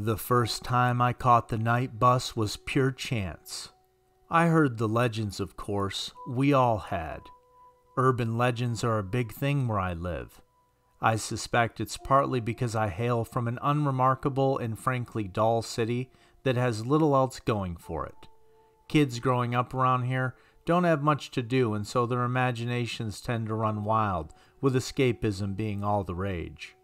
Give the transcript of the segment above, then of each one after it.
The first time I caught the night bus was pure chance. I heard the legends, of course, we all had. Urban legends are a big thing where I live. I suspect it's partly because I hail from an unremarkable and frankly dull city that has little else going for it. Kids growing up around here don't have much to do, and so their imaginations tend to run wild, with escapism being all the rage.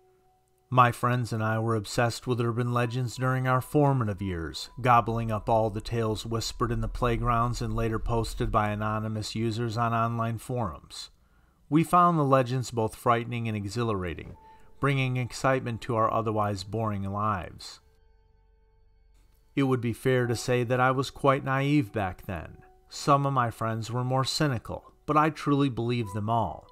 My friends and I were obsessed with urban legends during our formative years, gobbling up all the tales whispered in the playgrounds and later posted by anonymous users on online forums. We found the legends both frightening and exhilarating, bringing excitement to our otherwise boring lives. It would be fair to say that I was quite naive back then. Some of my friends were more cynical, but I truly believed them all.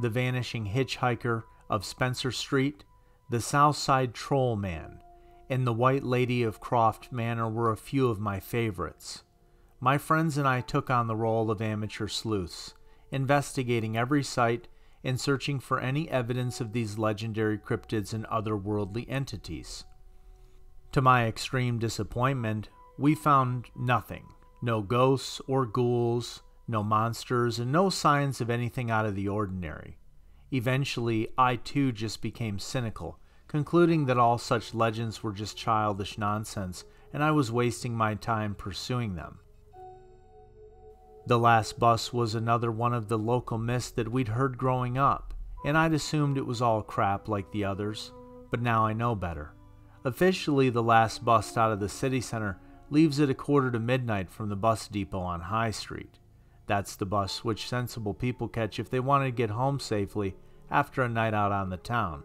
The Vanishing Hitchhiker of Spencer Street, the Southside Troll Man, and the White Lady of Croft Manor were a few of my favorites. My friends and I took on the role of amateur sleuths, investigating every site and searching for any evidence of these legendary cryptids and otherworldly entities. To my extreme disappointment, we found nothing no ghosts or ghouls, no monsters, and no signs of anything out of the ordinary. Eventually, I too just became cynical, concluding that all such legends were just childish nonsense and I was wasting my time pursuing them. The last bus was another one of the local myths that we'd heard growing up, and I'd assumed it was all crap like the others, but now I know better. Officially, the last bus out of the city center leaves at a quarter to midnight from the bus depot on High Street. That's the bus which sensible people catch if they want to get home safely after a night out on the town.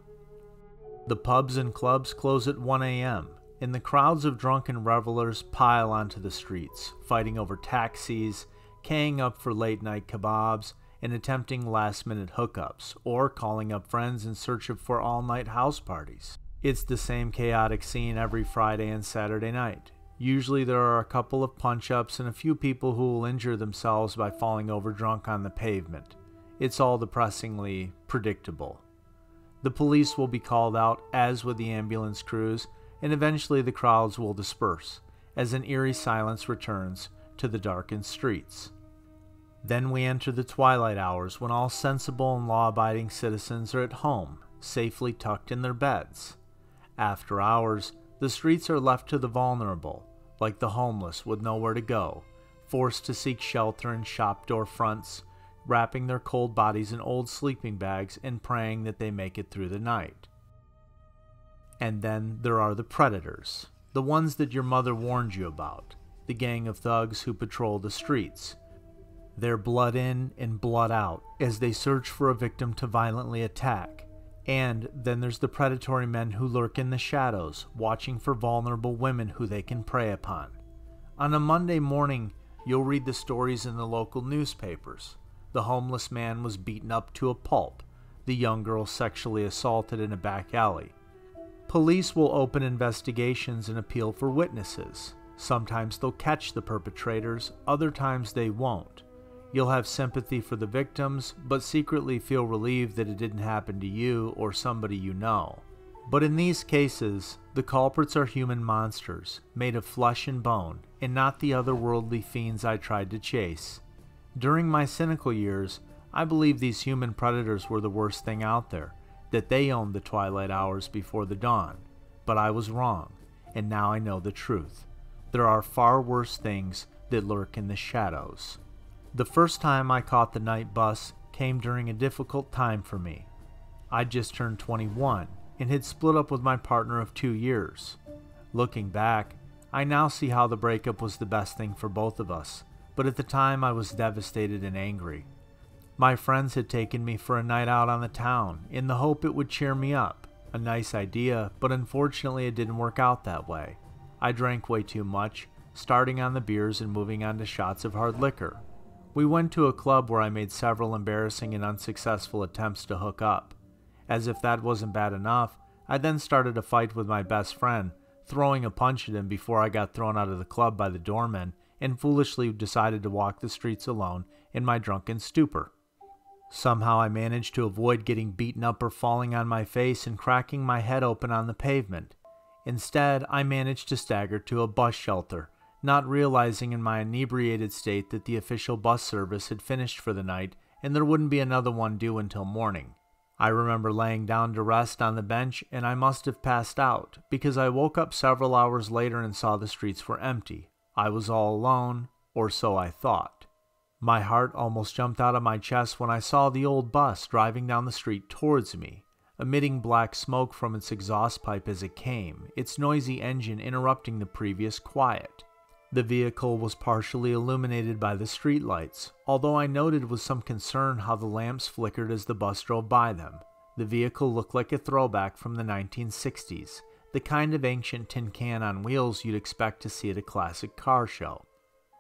The pubs and clubs close at 1 a.m., and the crowds of drunken revelers pile onto the streets, fighting over taxis, kaying up for late night kebabs, and attempting last minute hookups, or calling up friends in search of for all night house parties. It's the same chaotic scene every Friday and Saturday night, Usually, there are a couple of punch ups and a few people who will injure themselves by falling over drunk on the pavement. It's all depressingly predictable. The police will be called out, as with the ambulance crews, and eventually the crowds will disperse, as an eerie silence returns to the darkened streets. Then we enter the twilight hours when all sensible and law abiding citizens are at home, safely tucked in their beds. After hours, the streets are left to the vulnerable, like the homeless with nowhere to go, forced to seek shelter in shop door fronts, wrapping their cold bodies in old sleeping bags and praying that they make it through the night. And then there are the predators, the ones that your mother warned you about, the gang of thugs who patrol the streets. They're blood in and blood out as they search for a victim to violently attack, and then there's the predatory men who lurk in the shadows, watching for vulnerable women who they can prey upon. On a Monday morning, you'll read the stories in the local newspapers. The homeless man was beaten up to a pulp, the young girl sexually assaulted in a back alley. Police will open investigations and appeal for witnesses. Sometimes they'll catch the perpetrators, other times they won't. You'll have sympathy for the victims, but secretly feel relieved that it didn't happen to you or somebody you know. But in these cases, the culprits are human monsters, made of flesh and bone, and not the otherworldly fiends I tried to chase. During my cynical years, I believed these human predators were the worst thing out there, that they owned the twilight hours before the dawn. But I was wrong, and now I know the truth. There are far worse things that lurk in the shadows. The first time I caught the night bus came during a difficult time for me. I'd just turned 21 and had split up with my partner of two years. Looking back, I now see how the breakup was the best thing for both of us, but at the time I was devastated and angry. My friends had taken me for a night out on the town in the hope it would cheer me up. A nice idea, but unfortunately it didn't work out that way. I drank way too much, starting on the beers and moving on to shots of hard liquor. We went to a club where I made several embarrassing and unsuccessful attempts to hook up. As if that wasn't bad enough, I then started a fight with my best friend, throwing a punch at him before I got thrown out of the club by the doorman and foolishly decided to walk the streets alone in my drunken stupor. Somehow I managed to avoid getting beaten up or falling on my face and cracking my head open on the pavement. Instead, I managed to stagger to a bus shelter, not realizing in my inebriated state that the official bus service had finished for the night and there wouldn't be another one due until morning. I remember laying down to rest on the bench and I must have passed out because I woke up several hours later and saw the streets were empty. I was all alone, or so I thought. My heart almost jumped out of my chest when I saw the old bus driving down the street towards me, emitting black smoke from its exhaust pipe as it came, its noisy engine interrupting the previous quiet. The vehicle was partially illuminated by the streetlights, although I noted with some concern how the lamps flickered as the bus drove by them. The vehicle looked like a throwback from the 1960s, the kind of ancient tin can on wheels you'd expect to see at a classic car show.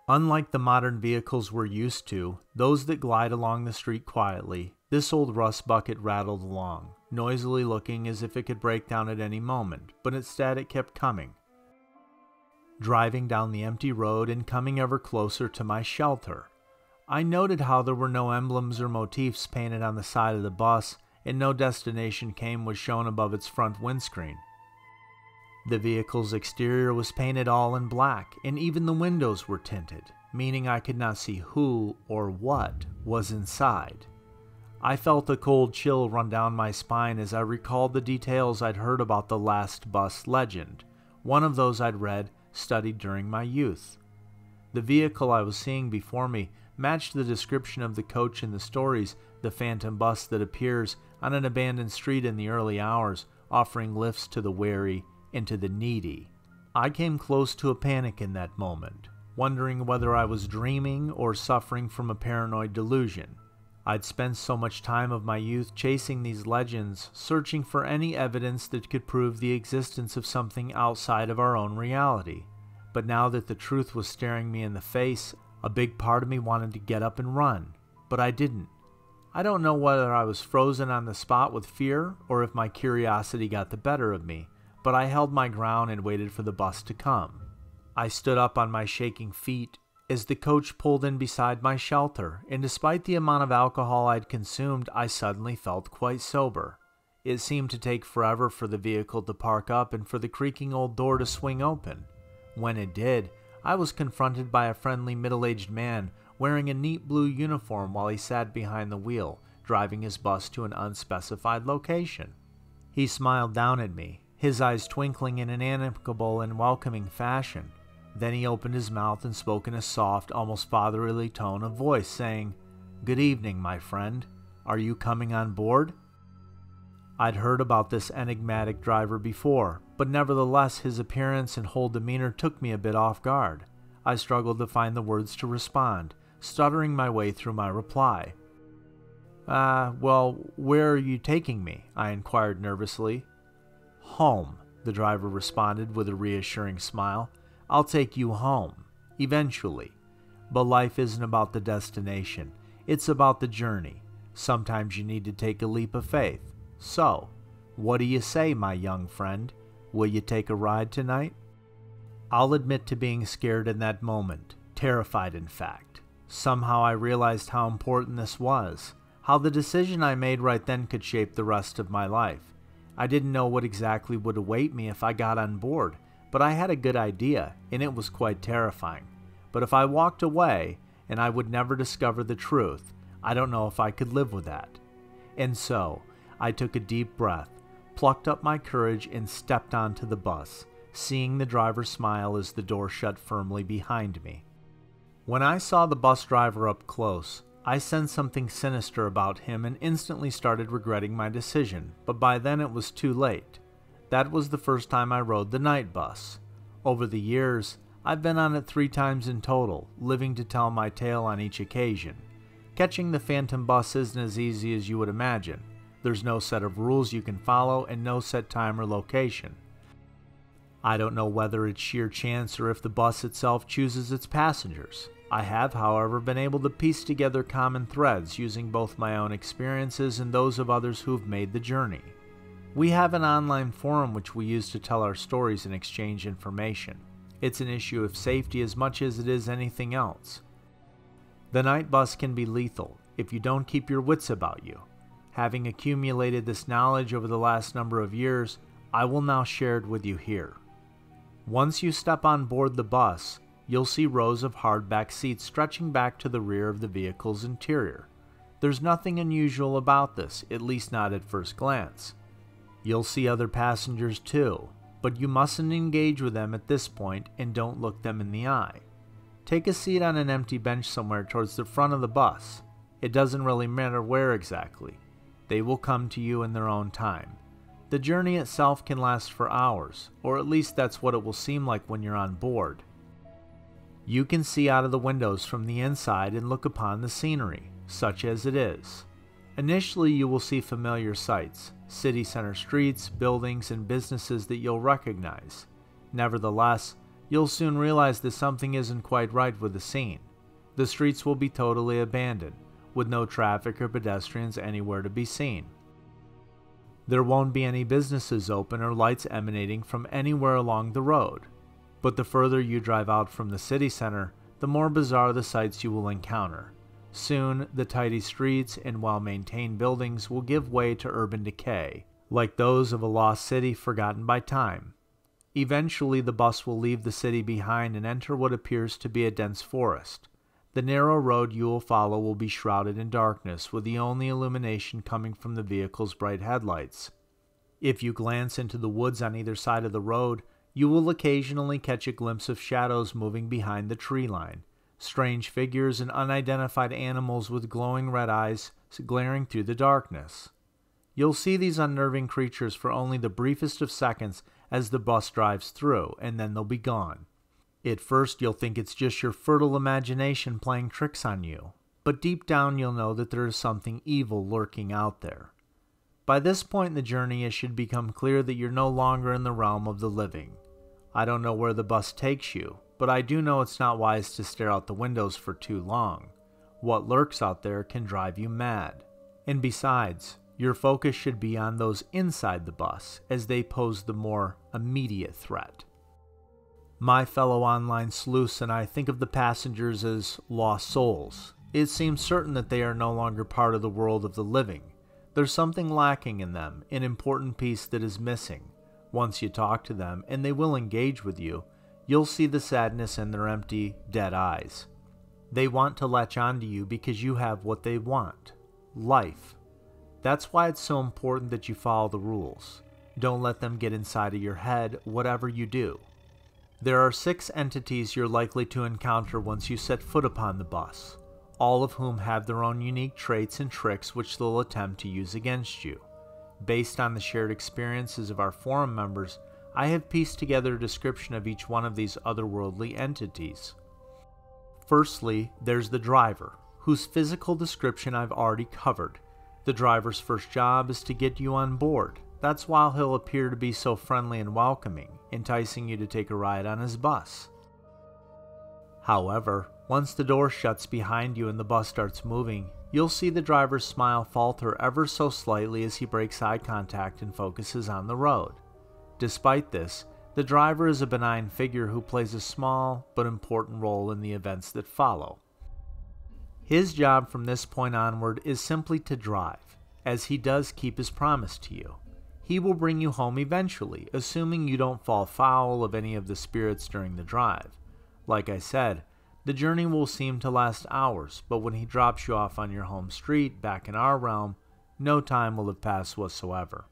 Unlike the modern vehicles we're used to, those that glide along the street quietly, this old rust bucket rattled along, noisily looking as if it could break down at any moment, but instead it kept coming. Driving down the empty road and coming ever closer to my shelter, I noted how there were no emblems or motifs painted on the side of the bus, and no destination came was shown above its front windscreen. The vehicle's exterior was painted all in black, and even the windows were tinted, meaning I could not see who or what was inside. I felt a cold chill run down my spine as I recalled the details I'd heard about the last bus legend, one of those I'd read, studied during my youth. The vehicle I was seeing before me matched the description of the coach in the stories, the phantom bus that appears on an abandoned street in the early hours, offering lifts to the weary and to the needy. I came close to a panic in that moment, wondering whether I was dreaming or suffering from a paranoid delusion. I'd spent so much time of my youth chasing these legends, searching for any evidence that could prove the existence of something outside of our own reality. But now that the truth was staring me in the face, a big part of me wanted to get up and run, but I didn't. I don't know whether I was frozen on the spot with fear or if my curiosity got the better of me, but I held my ground and waited for the bus to come. I stood up on my shaking feet as the coach pulled in beside my shelter, and despite the amount of alcohol I'd consumed, I suddenly felt quite sober. It seemed to take forever for the vehicle to park up and for the creaking old door to swing open. When it did, I was confronted by a friendly middle aged man wearing a neat blue uniform while he sat behind the wheel, driving his bus to an unspecified location. He smiled down at me, his eyes twinkling in an amicable and welcoming fashion. Then he opened his mouth and spoke in a soft, almost fatherly tone of voice, saying, Good evening, my friend. Are you coming on board? I'd heard about this enigmatic driver before, but nevertheless his appearance and whole demeanor took me a bit off guard. I struggled to find the words to respond, stuttering my way through my reply. Ah, uh, well, where are you taking me? I inquired nervously. Home, the driver responded with a reassuring smile. I'll take you home, eventually. But life isn't about the destination, it's about the journey. Sometimes you need to take a leap of faith. So, what do you say, my young friend? Will you take a ride tonight? I'll admit to being scared in that moment, terrified in fact. Somehow I realized how important this was, how the decision I made right then could shape the rest of my life. I didn't know what exactly would await me if I got on board, but I had a good idea, and it was quite terrifying. But if I walked away, and I would never discover the truth, I don't know if I could live with that. And so, I took a deep breath, plucked up my courage, and stepped onto the bus, seeing the driver smile as the door shut firmly behind me. When I saw the bus driver up close, I sensed something sinister about him and instantly started regretting my decision, but by then it was too late. That was the first time I rode the night bus. Over the years, I've been on it three times in total, living to tell my tale on each occasion. Catching the Phantom bus isn't as easy as you would imagine. There's no set of rules you can follow and no set time or location. I don't know whether it's sheer chance or if the bus itself chooses its passengers. I have, however, been able to piece together common threads using both my own experiences and those of others who've made the journey. We have an online forum which we use to tell our stories and exchange information. It's an issue of safety as much as it is anything else. The night bus can be lethal if you don't keep your wits about you. Having accumulated this knowledge over the last number of years, I will now share it with you here. Once you step on board the bus, you'll see rows of hardback seats stretching back to the rear of the vehicle's interior. There's nothing unusual about this, at least not at first glance. You'll see other passengers too, but you mustn't engage with them at this point and don't look them in the eye. Take a seat on an empty bench somewhere towards the front of the bus. It doesn't really matter where exactly. They will come to you in their own time. The journey itself can last for hours, or at least that's what it will seem like when you're on board. You can see out of the windows from the inside and look upon the scenery, such as it is. Initially, you will see familiar sights city center streets, buildings, and businesses that you'll recognize. Nevertheless, you'll soon realize that something isn't quite right with the scene. The streets will be totally abandoned, with no traffic or pedestrians anywhere to be seen. There won't be any businesses open or lights emanating from anywhere along the road. But the further you drive out from the city center, the more bizarre the sights you will encounter. Soon, the tidy streets and well maintained buildings will give way to urban decay, like those of a lost city forgotten by time. Eventually, the bus will leave the city behind and enter what appears to be a dense forest. The narrow road you will follow will be shrouded in darkness, with the only illumination coming from the vehicle's bright headlights. If you glance into the woods on either side of the road, you will occasionally catch a glimpse of shadows moving behind the tree line, strange figures and unidentified animals with glowing red eyes glaring through the darkness. You'll see these unnerving creatures for only the briefest of seconds as the bus drives through, and then they'll be gone. At first, you'll think it's just your fertile imagination playing tricks on you, but deep down, you'll know that there is something evil lurking out there. By this point in the journey, it should become clear that you're no longer in the realm of the living. I don't know where the bus takes you, but I do know it's not wise to stare out the windows for too long. What lurks out there can drive you mad. And besides, your focus should be on those inside the bus, as they pose the more immediate threat. My fellow online sleuths and I think of the passengers as lost souls. It seems certain that they are no longer part of the world of the living. There's something lacking in them, an important piece that is missing. Once you talk to them, and they will engage with you, you'll see the sadness in their empty, dead eyes. They want to latch onto you because you have what they want life. That's why it's so important that you follow the rules. Don't let them get inside of your head, whatever you do. There are six entities you're likely to encounter once you set foot upon the bus, all of whom have their own unique traits and tricks which they'll attempt to use against you. Based on the shared experiences of our forum members, I have pieced together a description of each one of these otherworldly entities. Firstly, there's the driver, whose physical description I've already covered. The driver's first job is to get you on board, that's why he'll appear to be so friendly and welcoming, enticing you to take a ride on his bus. However, once the door shuts behind you and the bus starts moving, you'll see the driver's smile falter ever so slightly as he breaks eye contact and focuses on the road. Despite this, the driver is a benign figure who plays a small but important role in the events that follow. His job from this point onward is simply to drive, as he does keep his promise to you. He will bring you home eventually, assuming you don't fall foul of any of the spirits during the drive. Like I said, the journey will seem to last hours, but when he drops you off on your home street back in our realm, no time will have passed whatsoever.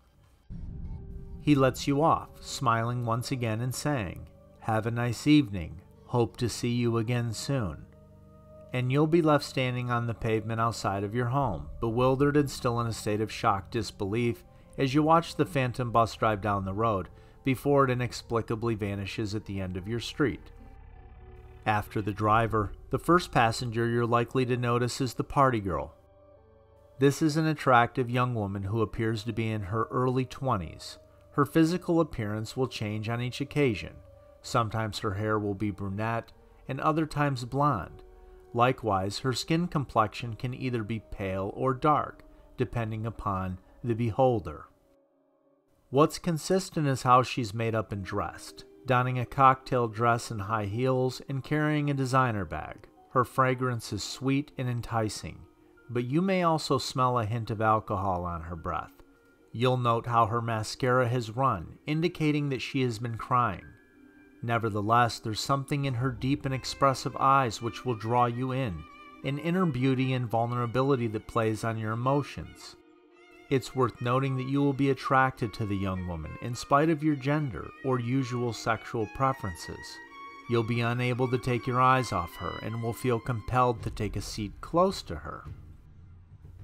He lets you off, smiling once again and saying, Have a nice evening. Hope to see you again soon. And you'll be left standing on the pavement outside of your home, bewildered and still in a state of shocked disbelief as you watch the phantom bus drive down the road before it inexplicably vanishes at the end of your street. After the driver, the first passenger you're likely to notice is the party girl. This is an attractive young woman who appears to be in her early 20s. Her physical appearance will change on each occasion. Sometimes her hair will be brunette and other times blonde. Likewise, her skin complexion can either be pale or dark, depending upon the beholder. What's consistent is how she's made up and dressed, donning a cocktail dress and high heels and carrying a designer bag. Her fragrance is sweet and enticing, but you may also smell a hint of alcohol on her breath. You'll note how her mascara has run, indicating that she has been crying. Nevertheless, there's something in her deep and expressive eyes which will draw you in, an inner beauty and vulnerability that plays on your emotions. It's worth noting that you will be attracted to the young woman in spite of your gender or usual sexual preferences. You'll be unable to take your eyes off her and will feel compelled to take a seat close to her.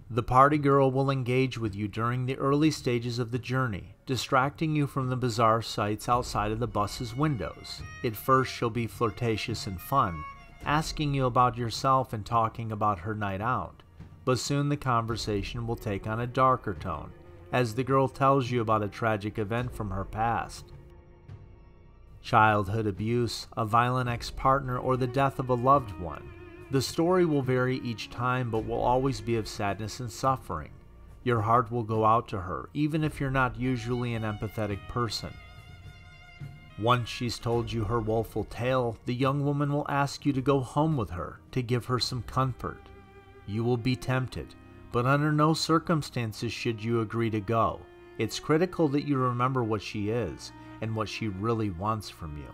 The party girl will engage with you during the early stages of the journey, distracting you from the bizarre sights outside of the bus's windows. At first, she'll be flirtatious and fun, asking you about yourself and talking about her night out but soon the conversation will take on a darker tone as the girl tells you about a tragic event from her past. Childhood abuse, a violent ex partner, or the death of a loved one. The story will vary each time, but will always be of sadness and suffering. Your heart will go out to her, even if you're not usually an empathetic person. Once she's told you her woeful tale, the young woman will ask you to go home with her to give her some comfort. You will be tempted, but under no circumstances should you agree to go. It's critical that you remember what she is and what she really wants from you.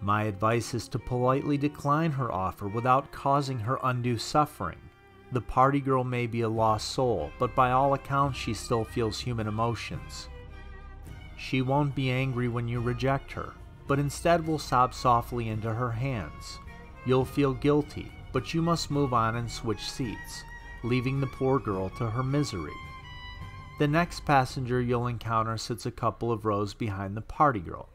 My advice is to politely decline her offer without causing her undue suffering. The party girl may be a lost soul, but by all accounts she still feels human emotions. She won't be angry when you reject her, but instead will sob softly into her hands. You'll feel guilty, but you must move on and switch seats, leaving the poor girl to her misery. The next passenger you'll encounter sits a couple of rows behind the party girl.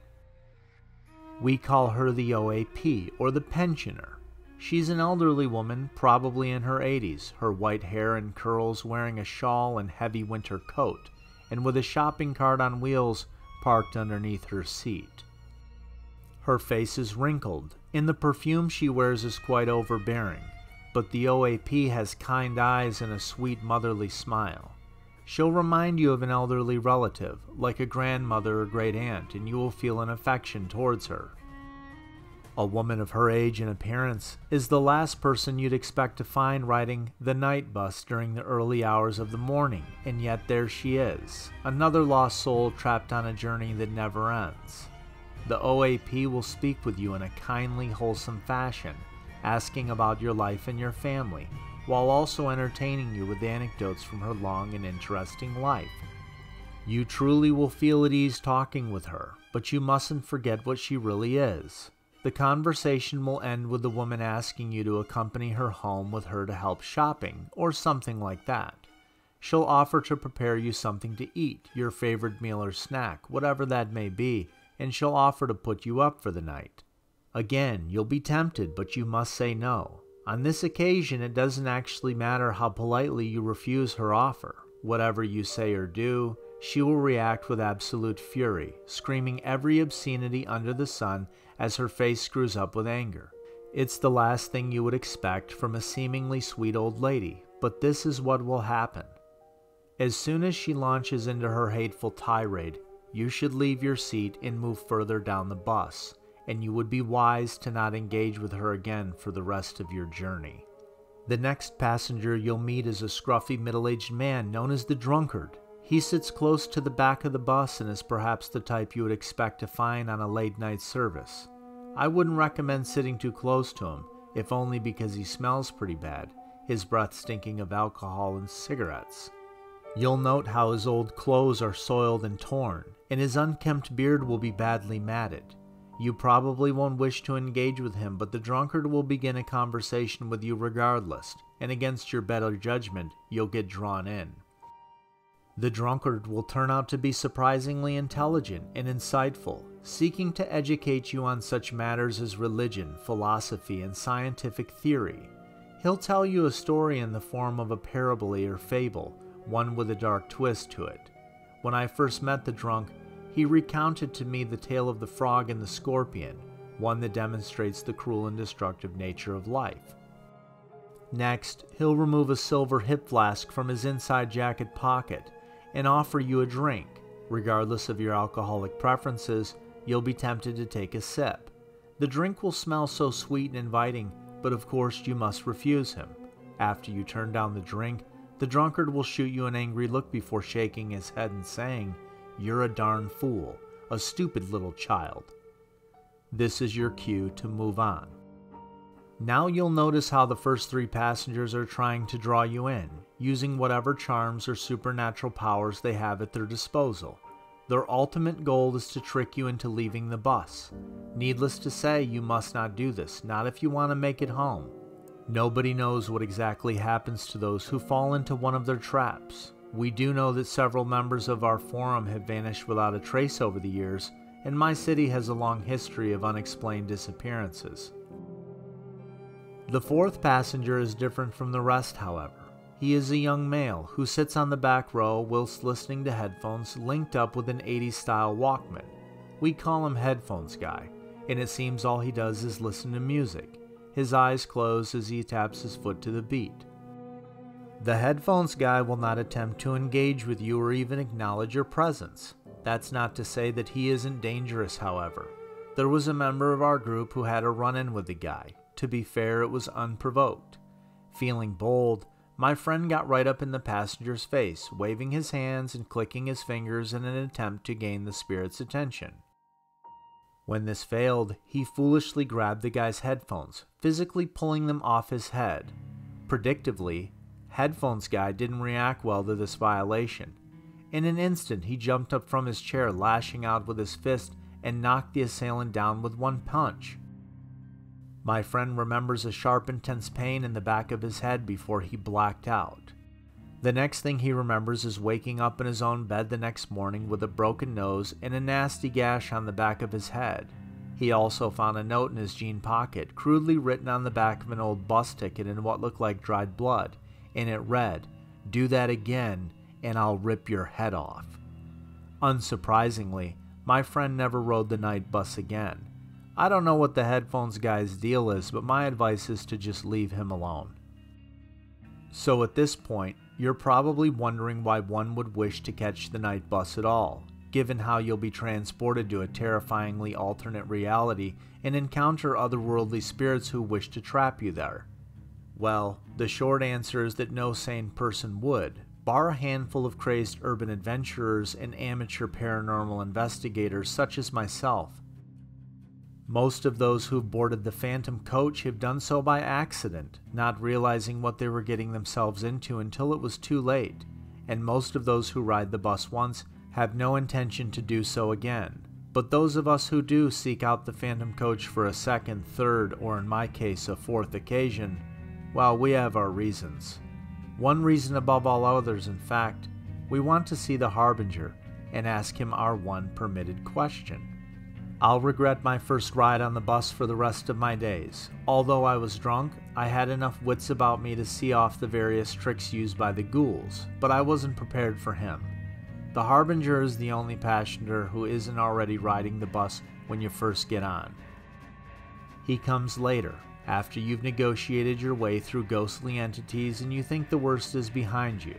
We call her the OAP, or the pensioner. She's an elderly woman, probably in her 80s, her white hair and curls, wearing a shawl and heavy winter coat, and with a shopping cart on wheels parked underneath her seat. Her face is wrinkled, and the perfume she wears is quite overbearing, but the OAP has kind eyes and a sweet motherly smile. She'll remind you of an elderly relative, like a grandmother or great aunt, and you will feel an affection towards her. A woman of her age and appearance is the last person you'd expect to find riding the night bus during the early hours of the morning, and yet there she is, another lost soul trapped on a journey that never ends. The OAP will speak with you in a kindly, wholesome fashion, asking about your life and your family, while also entertaining you with anecdotes from her long and interesting life. You truly will feel at ease talking with her, but you mustn't forget what she really is. The conversation will end with the woman asking you to accompany her home with her to help shopping, or something like that. She'll offer to prepare you something to eat, your favorite meal or snack, whatever that may be, and she'll offer to put you up for the night. Again, you'll be tempted, but you must say no. On this occasion, it doesn't actually matter how politely you refuse her offer. Whatever you say or do, she will react with absolute fury, screaming every obscenity under the sun as her face screws up with anger. It's the last thing you would expect from a seemingly sweet old lady, but this is what will happen. As soon as she launches into her hateful tirade, you should leave your seat and move further down the bus, and you would be wise to not engage with her again for the rest of your journey. The next passenger you'll meet is a scruffy middle aged man known as the drunkard. He sits close to the back of the bus and is perhaps the type you would expect to find on a late night service. I wouldn't recommend sitting too close to him, if only because he smells pretty bad, his breath stinking of alcohol and cigarettes. You'll note how his old clothes are soiled and torn, and his unkempt beard will be badly matted. You probably won't wish to engage with him, but the drunkard will begin a conversation with you regardless, and against your better judgment, you'll get drawn in. The drunkard will turn out to be surprisingly intelligent and insightful, seeking to educate you on such matters as religion, philosophy, and scientific theory. He'll tell you a story in the form of a parable or fable, one with a dark twist to it. When I first met the drunk, he recounted to me the tale of the frog and the scorpion, one that demonstrates the cruel and destructive nature of life. Next, he'll remove a silver hip flask from his inside jacket pocket and offer you a drink. Regardless of your alcoholic preferences, you'll be tempted to take a sip. The drink will smell so sweet and inviting, but of course you must refuse him. After you turn down the drink, The drunkard will shoot you an angry look before shaking his head and saying, You're a darn fool, a stupid little child. This is your cue to move on. Now you'll notice how the first three passengers are trying to draw you in, using whatever charms or supernatural powers they have at their disposal. Their ultimate goal is to trick you into leaving the bus. Needless to say, you must not do this, not if you want to make it home. Nobody knows what exactly happens to those who fall into one of their traps. We do know that several members of our forum have vanished without a trace over the years, and my city has a long history of unexplained disappearances. The fourth passenger is different from the rest, however. He is a young male who sits on the back row whilst listening to headphones linked up with an 80s style Walkman. We call him Headphones Guy, and it seems all he does is listen to music, his eyes closed as he taps his foot to the beat. The headphones guy will not attempt to engage with you or even acknowledge your presence. That's not to say that he isn't dangerous, however. There was a member of our group who had a run in with the guy. To be fair, it was unprovoked. Feeling bold, my friend got right up in the passenger's face, waving his hands and clicking his fingers in an attempt to gain the spirit's attention. When this failed, he foolishly grabbed the guy's headphones, physically pulling them off his head. Predictably, Headphones Guy didn't react well to this violation. In an instant, he jumped up from his chair, lashing out with his fist, and knocked the assailant down with one punch. My friend remembers a sharp, intense pain in the back of his head before he blacked out. The next thing he remembers is waking up in his own bed the next morning with a broken nose and a nasty gash on the back of his head. He also found a note in his jean pocket, crudely written on the back of an old bus ticket in what looked like dried blood, and it read, Do that again, and I'll rip your head off. Unsurprisingly, my friend never rode the night bus again. I don't know what the headphones guy's deal is, but my advice is to just leave him alone. So at this point, you're probably wondering why one would wish to catch the night bus at all, given how you'll be transported to a terrifyingly alternate reality and encounter otherworldly spirits who wish to trap you there. Well, the short answer is that no sane person would, bar a handful of crazed urban adventurers and amateur paranormal investigators such as myself. Most of those who've boarded the Phantom coach have done so by accident, not realizing what they were getting themselves into until it was too late, and most of those who ride the bus once have no intention to do so again. But those of us who do seek out the Phantom coach for a second, third, or in my case, a fourth occasion, well, we have our reasons. One reason above all others, in fact, we want to see the Harbinger and ask him our one permitted question. I'll regret my first ride on the bus for the rest of my days. Although I was drunk, I had enough wits about me to see off the various tricks used by the ghouls, but I wasn't prepared for him. The Harbinger is the only passenger who isn't already riding the bus when you first get on. He comes later, after you've negotiated your way through ghostly entities and you think the worst is behind you.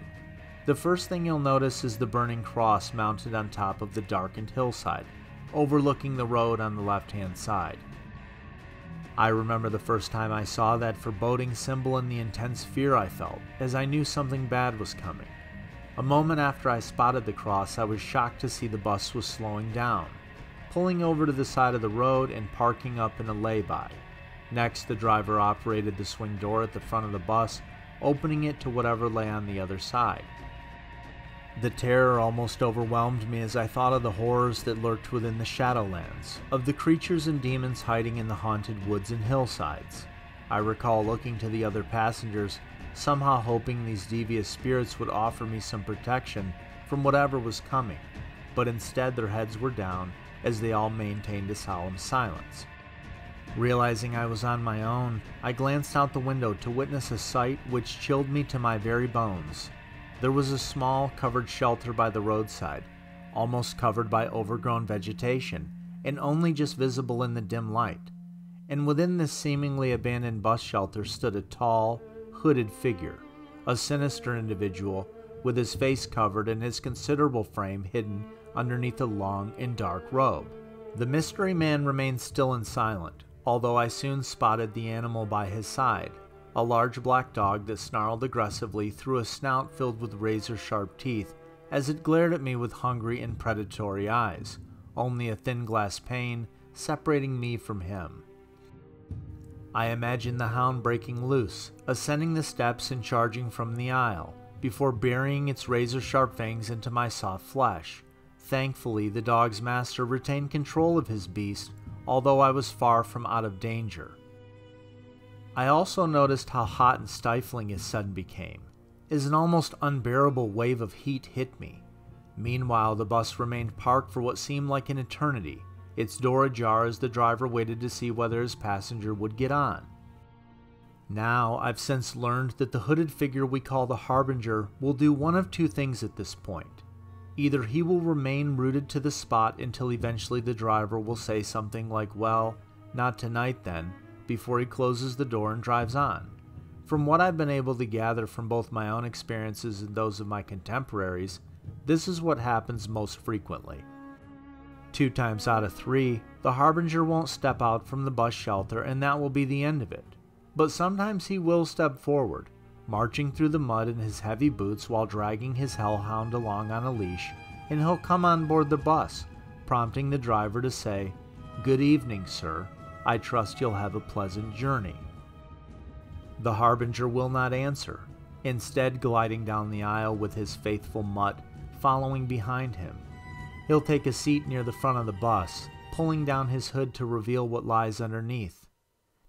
The first thing you'll notice is the burning cross mounted on top of the darkened hillside, overlooking the road on the left hand side. I remember the first time I saw that foreboding symbol and the intense fear I felt, as I knew something bad was coming. A moment after I spotted the cross, I was shocked to see the bus was slowing down, pulling over to the side of the road and parking up in a lay-by. Next, the driver operated the swing door at the front of the bus, opening it to whatever lay on the other side. The terror almost overwhelmed me as I thought of the horrors that lurked within the Shadowlands, of the creatures and demons hiding in the haunted woods and hillsides. I recall looking to the other passengers, somehow hoping these devious spirits would offer me some protection from whatever was coming, but instead their heads were down as they all maintained a solemn silence. Realizing I was on my own, I glanced out the window to witness a sight which chilled me to my very bones there was a small, covered shelter by the roadside, almost covered by overgrown vegetation, and only just visible in the dim light. And within this seemingly abandoned bus shelter stood a tall, hooded figure, a sinister individual with his face covered and his considerable frame hidden underneath a long and dark robe. The mystery man remained still and silent, although I soon spotted the animal by his side. a large black dog that snarled aggressively through a snout filled with razor sharp teeth as it glared at me with hungry and predatory eyes, only a thin glass pane separating me from him. I imagined the hound breaking loose, ascending the steps and charging from the aisle, before burying its razor sharp fangs into my soft flesh. Thankfully, the dog's master retained control of his beast, although I was far from out of danger. I also noticed how hot and stifling his sudden became, as an almost unbearable wave of heat hit me. Meanwhile, the bus remained parked for what seemed like an eternity, its door ajar as the driver waited to see whether his passenger would get on. Now, I've since learned that the hooded figure we call the Harbinger will do one of two things at this point. Either he will remain rooted to the spot until eventually the driver will say something like, Well, not tonight then, before he closes the door and drives on. From what I've been able to gather from both my own experiences and those of my contemporaries, this is what happens most frequently. Two times out of three, the Harbinger won't step out from the bus shelter and that will be the end of it. But sometimes he will step forward, marching through the mud in his heavy boots while dragging his hellhound along on a leash, and he'll come on board the bus, prompting the driver to say, Good evening, sir. I trust you'll have a pleasant journey. The Harbinger will not answer, instead, gliding down the aisle with his faithful mutt following behind him. He'll take a seat near the front of the bus, pulling down his hood to reveal what lies underneath.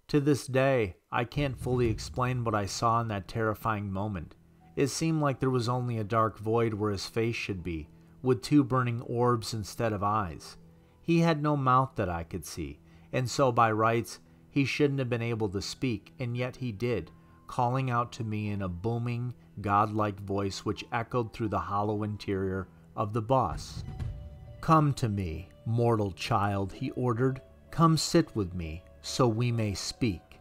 To this day, I can't fully explain what I saw in that terrifying moment. It seemed like there was only a dark void where his face should be, with two burning orbs instead of eyes. He had no mouth that I could see, and so by rights, he shouldn't have been able to speak, and yet he did, calling out to me in a booming, godlike voice which echoed through the hollow interior of the bus. Come to me, mortal child, he ordered. Come sit with me, so we may speak.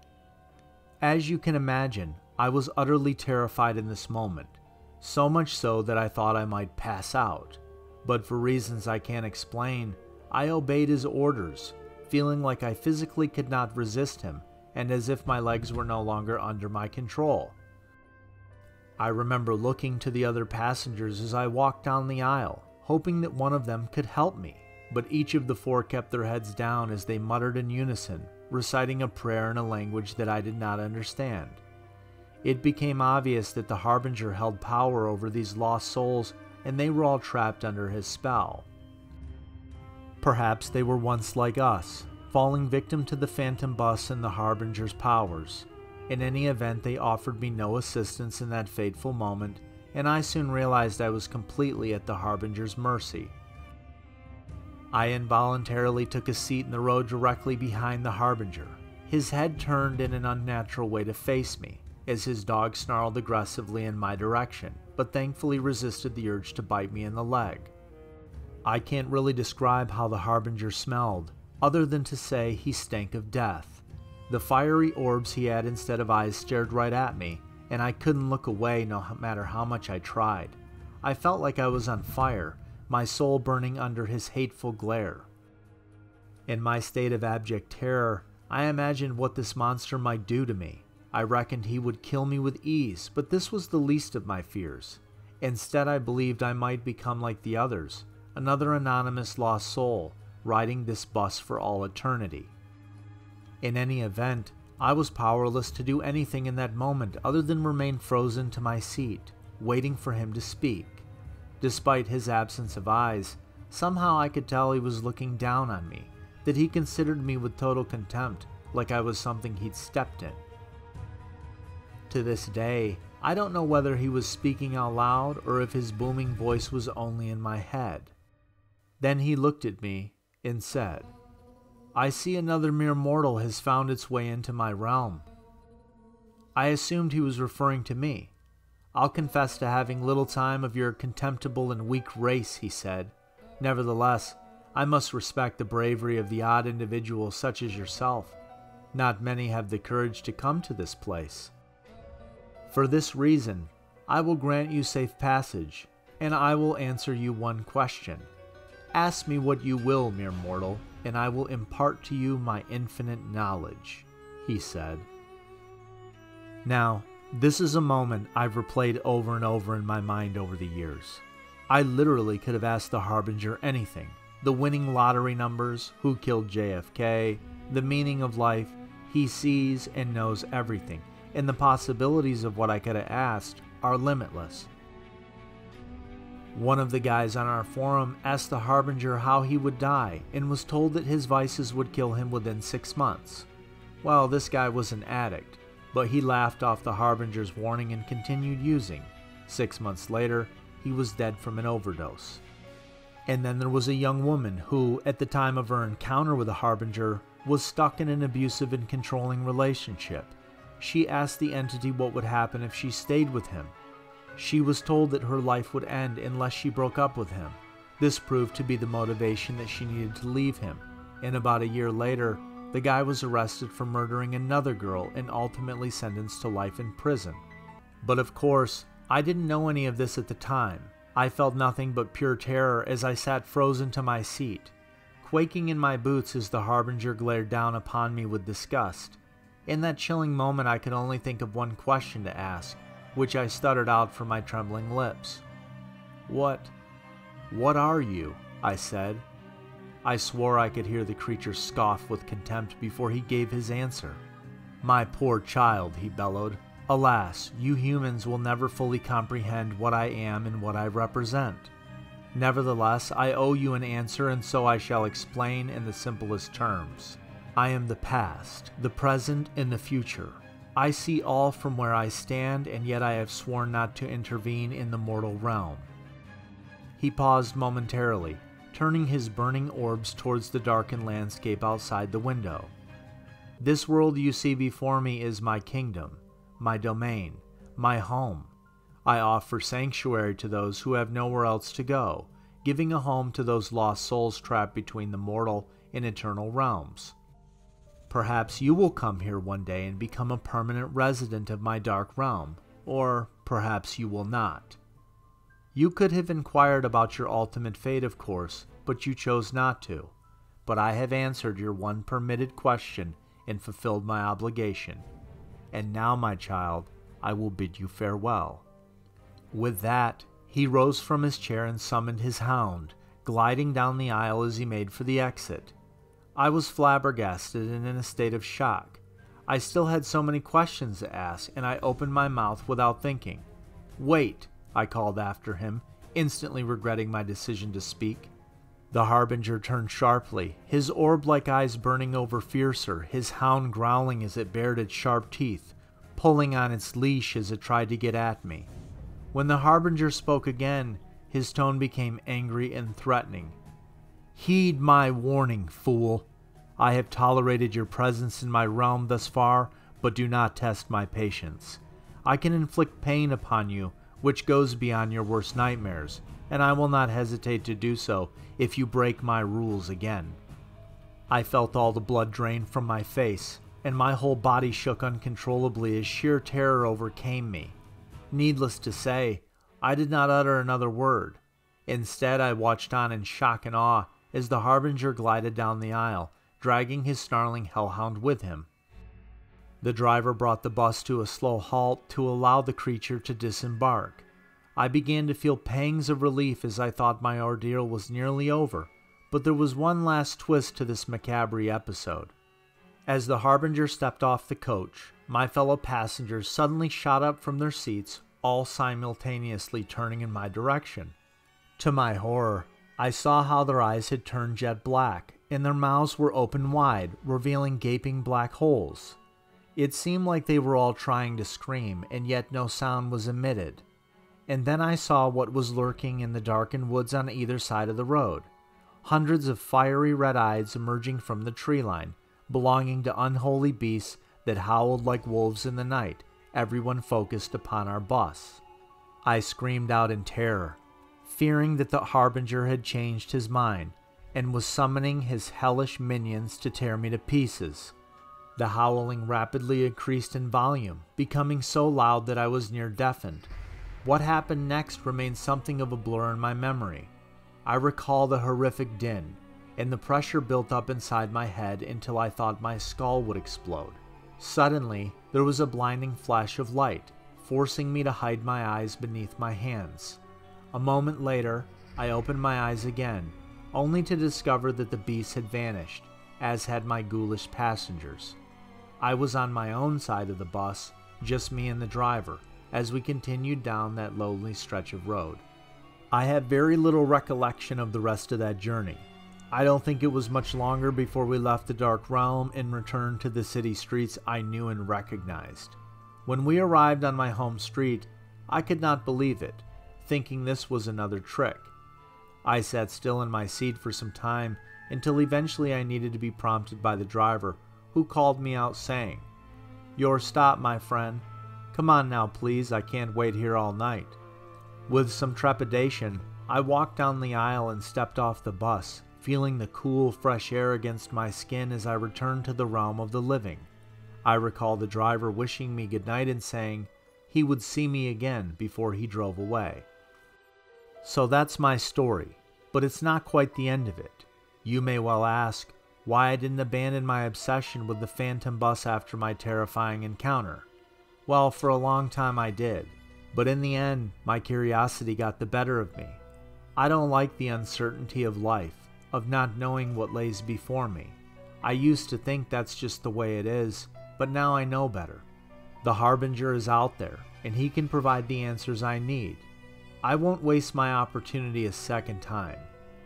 As you can imagine, I was utterly terrified in this moment, so much so that I thought I might pass out. But for reasons I can't explain, I obeyed his orders, feeling like I physically could not resist him and as if my legs were no longer under my control. I remember looking to the other passengers as I walked down the aisle, hoping that one of them could help me, but each of the four kept their heads down as they muttered in unison, reciting a prayer in a language that I did not understand. It became obvious that the Harbinger held power over these lost souls and they were all trapped under his spell. Perhaps they were once like us, falling victim to the Phantom Bus and the Harbinger's powers. In any event, they offered me no assistance in that fateful moment, and I soon realized I was completely at the Harbinger's mercy. I involuntarily took a seat in the row directly behind the Harbinger, his head turned in an unnatural way to face me, as his dog snarled aggressively in my direction, but thankfully resisted the urge to bite me in the leg. I can't really describe how the Harbinger smelled, other than to say he stank of death. The fiery orbs he had instead of eyes stared right at me, and I couldn't look away no matter how much I tried. I felt like I was on fire, my soul burning under his hateful glare. In my state of abject terror, I imagined what this monster might do to me. I reckoned he would kill me with ease, but this was the least of my fears. Instead, I believed I might become like the others, another anonymous lost soul, riding this bus for all eternity. In any event, I was powerless to do anything in that moment other than remain frozen to my seat, waiting for him to speak. Despite his absence of eyes, somehow I could tell he was looking down on me, that he considered me with total contempt, like I was something he'd stepped in. To this day, I don't know whether he was speaking out loud or if his booming voice was only in my head. Then he looked at me and said, I see another mere mortal has found its way into my realm. I assumed he was referring to me. I'll confess to having little time of your contemptible and weak race, he said. Nevertheless, I must respect the bravery of the odd individual such as yourself. Not many have the courage to come to this place. For this reason, I will grant you safe passage, and I will answer you one question. Ask me what you will, mere mortal, and I will impart to you my infinite knowledge, he said. Now, this is a moment I've replayed over and over in my mind over the years. I literally could have asked the Harbinger anything the winning lottery numbers, who killed JFK, the meaning of life. He sees and knows everything, and the possibilities of what I could have asked are limitless. One of the guys on our forum asked the Harbinger how he would die and was told that his vices would kill him within six months. Well, this guy was an addict, but he laughed off the Harbinger's warning and continued using. Six months later, he was dead from an overdose. And then there was a young woman who, at the time of her encounter with the Harbinger, was stuck in an abusive and controlling relationship. She asked the entity what would happen if she stayed with him. She was told that her life would end unless she broke up with him. This proved to be the motivation that she needed to leave him, and about a year later, the guy was arrested for murdering another girl and ultimately sentenced to life in prison. But of course, I didn't know any of this at the time. I felt nothing but pure terror as I sat frozen to my seat, quaking in my boots as the Harbinger glared down upon me with disgust. In that chilling moment, I could only think of one question to ask, which I stuttered out from my trembling lips. What, what are you? I said. I swore I could hear the creature scoff with contempt before he gave his answer. My poor child, he bellowed. Alas, you humans will never fully comprehend what I am and what I represent. Nevertheless, I owe you an answer, and so I shall explain in the simplest terms. I am the past, the present, and the future. I see all from where I stand, and yet I have sworn not to intervene in the mortal realm. He paused momentarily, turning his burning orbs towards the darkened landscape outside the window. This world you see before me is my kingdom my domain, my home. I offer sanctuary to those who have nowhere else to go, giving a home to those lost souls trapped between the mortal and eternal realms. Perhaps you will come here one day and become a permanent resident of my dark realm, or perhaps you will not. You could have inquired about your ultimate fate, of course, but you chose not to. But I have answered your one permitted question and fulfilled my obligation. And now, my child, I will bid you farewell. With that, he rose from his chair and summoned his hound, gliding down the aisle as he made for the exit. I was flabbergasted and in a state of shock. I still had so many questions to ask, and I opened my mouth without thinking. Wait, I called after him, instantly regretting my decision to speak. The Harbinger turned sharply, his orb like eyes burning over fiercer, his hound growling as it bared its sharp teeth, pulling on its leash as it tried to get at me. When the Harbinger spoke again, his tone became angry and threatening. Heed my warning, fool. I have tolerated your presence in my realm thus far, but do not test my patience. I can inflict pain upon you, which goes beyond your worst nightmares, and I will not hesitate to do so if you break my rules again. I felt all the blood drain from my face, and my whole body shook uncontrollably as sheer terror overcame me. Needless to say, I did not utter another word. Instead, I watched on in shock and awe as the Harbinger glided down the aisle, dragging his snarling hellhound with him. The driver brought the bus to a slow halt to allow the creature to disembark. I began to feel pangs of relief as I thought my ordeal was nearly over, but there was one last twist to this macabre episode. As the Harbinger stepped off the coach, my fellow passengers suddenly shot up from their seats, all simultaneously turning in my direction. To my horror, I saw how their eyes had turned jet black, and their mouths were open wide, revealing gaping black holes. It seemed like they were all trying to scream, and yet no sound was emitted and then I saw what was lurking in the darkened woods on either side of the road. Hundreds of fiery red eyes emerging from the tree line, belonging to unholy beasts that howled like wolves in the night, everyone focused upon our bus. I screamed out in terror, fearing that the Harbinger had changed his mind and was summoning his hellish minions to tear me to pieces. The howling rapidly increased in volume, becoming so loud that I was near deafened. What happened next remains something of a blur in my memory. I recall the horrific din, and the pressure built up inside my head until I thought my skull would explode. Suddenly, there was a blinding flash of light, forcing me to hide my eyes beneath my hands. A moment later, I opened my eyes again, only to discover that the beast had vanished, as had my ghoulish passengers. I was on my own side of the bus, just me and the driver, as we continued down that lonely stretch of road. I have very little recollection of the rest of that journey. I don't think it was much longer before we left the dark realm and returned to the city streets I knew and recognized. When we arrived on my home street, I could not believe it, thinking this was another trick. I sat still in my seat for some time until eventually I needed to be prompted by the driver, who called me out saying, Your stop, my friend. Come on now, please, I can't wait here all night. With some trepidation, I walked down the aisle and stepped off the bus, feeling the cool, fresh air against my skin as I returned to the realm of the living. I recall the driver wishing me good night and saying he would see me again before he drove away. So that's my story, but it's not quite the end of it. You may well ask why I didn't abandon my obsession with the phantom bus after my terrifying encounter. Well, for a long time I did, but in the end, my curiosity got the better of me. I don't like the uncertainty of life, of not knowing what lays before me. I used to think that's just the way it is, but now I know better. The Harbinger is out there, and he can provide the answers I need. I won't waste my opportunity a second time.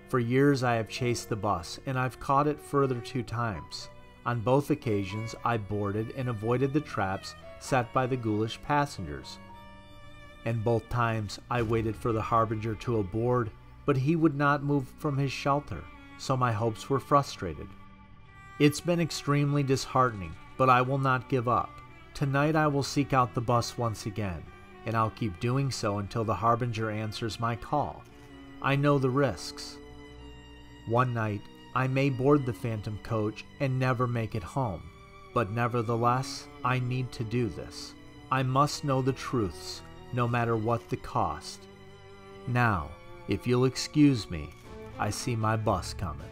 For years I have chased the bus, and I've caught it further two times. On both occasions, I boarded and avoided the traps set by the ghoulish passengers. And both times I waited for the Harbinger to aboard, but he would not move from his shelter so my hopes were frustrated. It's been extremely disheartening, but I will not give up. Tonight I will seek out the bus once again, and I'll keep doing so until the Harbinger answers my call. I know the risks. One night, I may board the Phantom coach and never make it home, but nevertheless, I need to do this. I must know the truths, no matter what the cost. Now, if you'll excuse me, I see my bus coming.